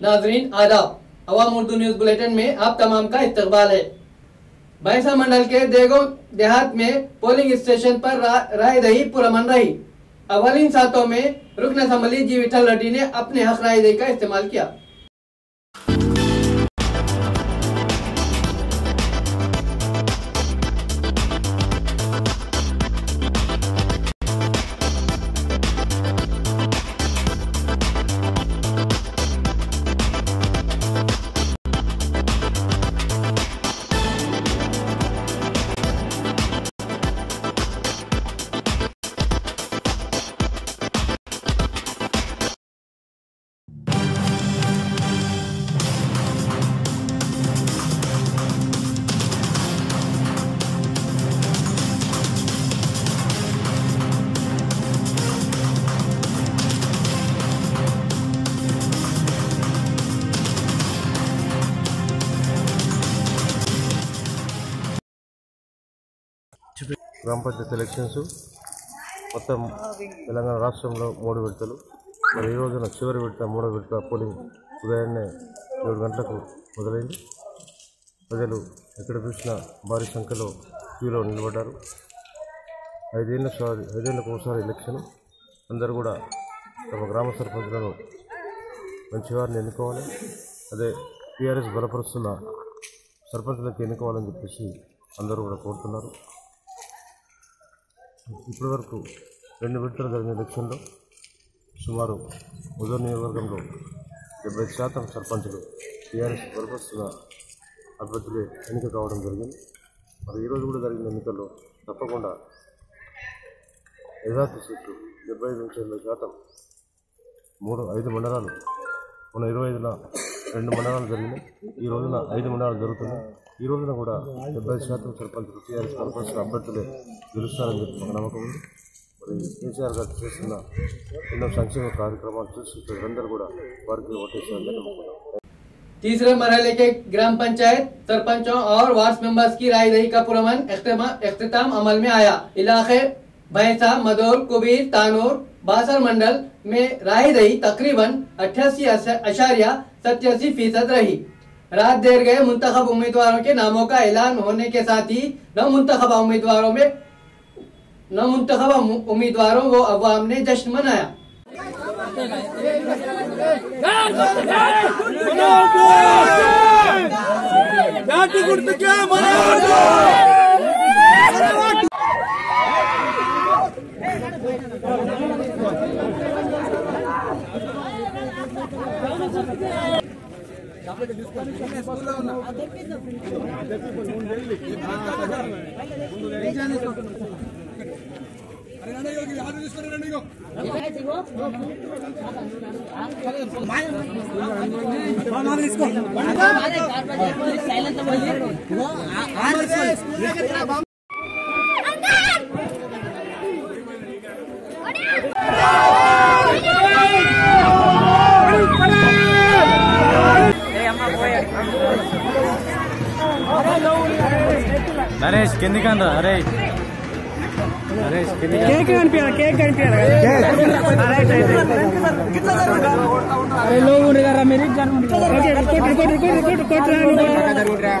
नाजरीन आदाब। अवाम Urdu news bulletin में आप तमाम का इस्तकबाल है। भैंसा मंडल के देगो देहात में पोलिंग स्टेशन पर रा, राय पुरमन रही। अवलिन सातों में रुकन असम्बली जी विठल रेड्डी ने अपने हक राय दही का इस्तेमाल किया। గ్రామ పంచాయతీ ఎలక్షన్స్ మొత్తం తెలంగాణ రాష్ట్రంలో మూడు విడతలు. మరి ఈ రోజున చివరి విడత మూడో విడత పోలింగ్ ఉదయాన్నే ఏడు గంటలకు మొదలైంది. ప్రజలు ఎక్కడ చూసినా భారీ సంఖ్యలో క్యూలో నిలబడ్డారు. ఐదేళ్ళ సారి ఐదేళ్ళకు ఒకసారి ఎలక్షన్ అందరూ కూడా తమ గ్రామ సర్పంచులను మంచి వారిని ఎన్నుకోవాలి. అదే టీఆర్ఎస్ బలపరుస్తున్న సర్పంచులకు ఎన్నుకోవాలని చెప్పేసి అందరూ కూడా కోరుతున్నారు. ఇప్పటివరకు రెండు విడతలు జరిగిన ఎలక్షన్లో సుమారు ఉదయం నియోజకవర్గంలో డెబ్బై శాతం సర్పంచులు టీఆర్ఎస్ బలపరుస్తున్న అభ్యర్థులే ఎన్నిక కావడం జరిగింది. మరి ఈరోజు కూడా జరిగిన ఎన్నికల్లో తప్పకుండా యథార్థ సీట్లు డెబ్బై ఐదు నుంచి ఎనభై శాతం మూడు ఐదు మండలాలు మన ఇరవై ఐదున రెండు మండలాలు జరిగినాయి. ఈ రోజున ఐదు మండలాలు జరుగుతున్నాయి. ఈ రోజున కూడా డెబ్బై ఐదు శాతం సర్పంచులు టీఆర్ఎస్ సర్పంచ్ అభ్యర్థులే గెలుస్తారని చెప్పి ఒక నమ్మకం ఉంది మరి కేసీఆర్ గారు చేస్తున్న ఎన్నో సంక్షేమ కార్యక్రమాలు చూసి ప్రజలందరూ కూడా వారికి ఓటేస్తారని నమ్ముకున్నాం तीसरे मरहले के ग्राम पंचायत सरपंचों और वार्ड मेंबर्स की राय दही का पुरमन अख्ताम अमल में आया इलाके भैंसा मदौर कुबीर तानूर बासर मंडल में राय दही तकरीबन अट्ठासी अशारिया सत्यासी फीसद रही रात देर गए मुंतब उम्मीदवारों के नामों का ऐलान होने के साथ ही न मुंतखब उम्मीदवारों में, न मुंतखब उम्मीदवारों व अवाम ने जश्न मनाया। బ్యాటి నరేష్ కిందికనరా అరే. నరేష్ కింది కేక్ కనిపించాలి కేక్ కనిపించాలి అరే లో ఉండి కదా మీరు okay record record record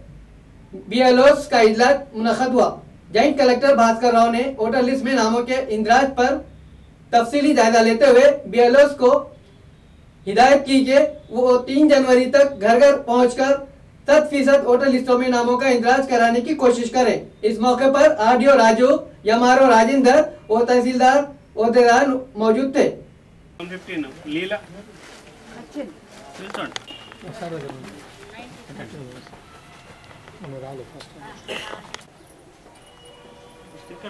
BLOs का इजलास मुनद हुआ। जॉइंट कलेक्टर भास्कर राव ने वोटर लिस्ट में नामों के इंदराज पर तफसीली जायजा लेते हुए बीएलओस को हिदायत की कि वो तीन जनवरी तक घर घर पहुंचकर शत फ़ीसद वोटर लिस्टों में नामों का इंदराज कराने की कोशिश करें। इस मौके पर आरडीओ राजू यमारो राजेंद्र और तहसीलदार ओहदेदार मौजूद थे। ఫిఫ్టీన్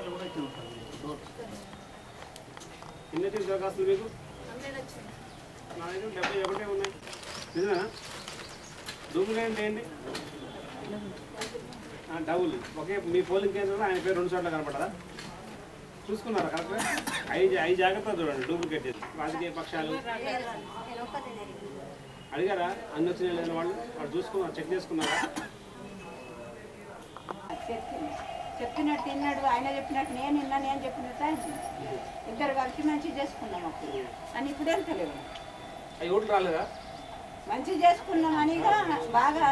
లీలా ఎన్ని వచ్చింది దరఖాస్తులు మీకు? నా దగ్గర డెబ్బై ఒకటే ఉన్నాయి. నిజమేనా? డూప్లికేట్ ఏంటి ఆ, డబుల్ ఒకే మీ పోలింగ్ కేంద్రంలో ఆయన పేరు రెండు చోట్ల కనపడదా చూసుకున్నారా కరెక్ట్గా? ఐదు ఐదు జాగ్రత్తలు చూడండి డూప్లికేట్ చేసి. రాజకీయ పక్షాలు. అడిగారా? అన్ని వచ్చినాయి లేని వాళ్ళు? వాళ్ళు చూసుకున్నారు చెక్ చేసుకున్నారా? చెప్పినట్టు విన్నాడు. ఆయన చెప్పినట్టు నేను విన్నా నేను చెప్పినట్టు ఆయన. ఇద్దరు కలిసి మంచిగా చేసుకున్నాం అప్పుడు. అని ఇప్పుడు వెళ్తలేవు అవి ఓట్లు రాలేదా? మంచిగా చేసుకున్నాం అని బాగా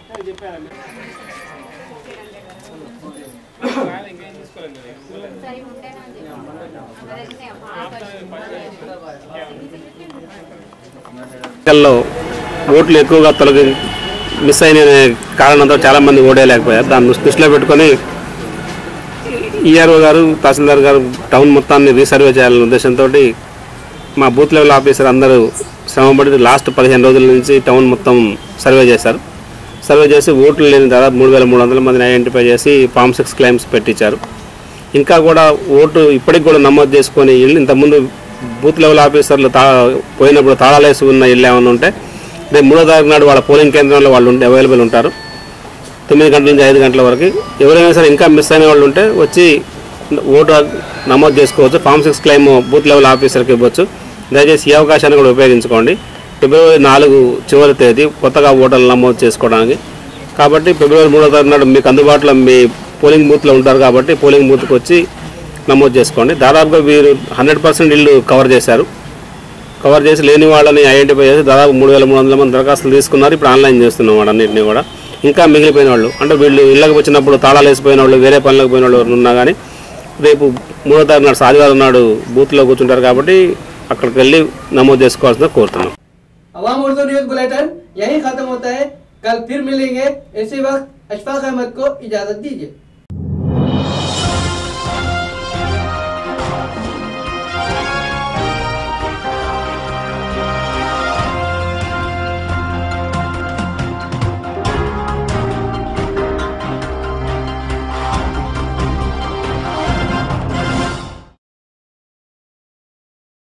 అంటే చెప్పారా మీరు? ఎన్నికల్లో ఓట్లు ఎక్కువగా తొలగి మిస్ అయిన కారణంతో చాలామంది ఓడేయలేకపోయారు దాన్ని దృష్టిలో పెట్టుకొని ఈఆర్ఓ గారు తహసీల్దార్ గారు టౌన్ మొత్తాన్ని రీసర్వే చేయాలనే ఉద్దేశంతో మా బూత్ లెవెల్ ఆఫీసర్ అందరూ శ్రమపడి లాస్ట్ పదిహేను రోజుల నుంచి టౌన్ మొత్తం సర్వే చేశారు సర్వే చేసి ఓట్లు లేని దాదాపు మూడు వేల మూడు వందల మందిని ఐడెంటిఫై చేసి ఫామ్ సిక్స్ క్లైమ్స్ పెట్టించారు. ఇంకా కూడా ఓటు ఇప్పటికి కూడా నమోదు చేసుకొని ఇల్లు ఇంతకుముందు బూత్ లెవెల్ ఆఫీసర్లు తా పోయినప్పుడు తాళాలేసి ఉన్న ఇల్లు ఏమైనా ఉంటే రేపు మూడో తారీఖు నాడు వాళ్ళ పోలింగ్ కేంద్రంలో వాళ్ళు ఉంటే అవైలబుల్ ఉంటారు. తొమ్మిది గంటల నుంచి ఐదు గంటల వరకు ఎవరైనా సరే ఇంకా మిస్ అయిన వాళ్ళు ఉంటే వచ్చి ఓటు నమోదు చేసుకోవచ్చు. Form six claim booth level ఆఫీసర్కి ఇవ్వచ్చు. దయచేసి ఈ అవకాశాన్ని కూడా ఉపయోగించుకోండి. ఫిబ్రవరి నాలుగు చివరి తేదీ కొత్తగా ఓటర్లు నమోదు చేసుకోవడానికి. కాబట్టి ఫిబ్రవరి మూడో తారీఖు నాడు మీకు అందుబాటులో మీ పోలింగ్ బూత్లో ఉంటారు కాబట్టి పోలింగ్ బూత్కి వచ్చి నమోదు చేసుకోండి. దాదాపుగా వీరు హండ్రెడ్ పర్సెంట్ ఇల్లు కవర్ చేశారు. కవర్ చేసి లేని వాళ్ళని ఐడెంటిఫై చేసి దాదాపు మూడు వేల మూడు వందల మంది దరఖాస్తులు తీసుకున్నారు. ఇప్పుడు ఆన్లైన్ చేస్తున్నాం వాడన్నింటినీ కూడా. ఇంకా మిగిలిపోయిన వాళ్ళు అంటే వీళ్ళు ఇళ్ళకి వచ్చినప్పుడు తాళాలు వేసిపోయిన వాళ్ళు వేరే పనులకు పోయిన వాళ్ళు ఉన్నా కానీ రేపు మూడో తారీఖు నాడు ఆదివారం నాడు బూత్లో కూర్చుంటారు కాబట్టి అక్కడికి వెళ్ళి నమోదు చేసుకోవాల్సిందిగా కోరుతున్నాం. अवाम उर्दू न्यूज़ बुलेटिन यही खत्म होता है। कल फिर मिलेंगे। इसी वक्त अशफाक अहमद को इजाज़त दीजिए।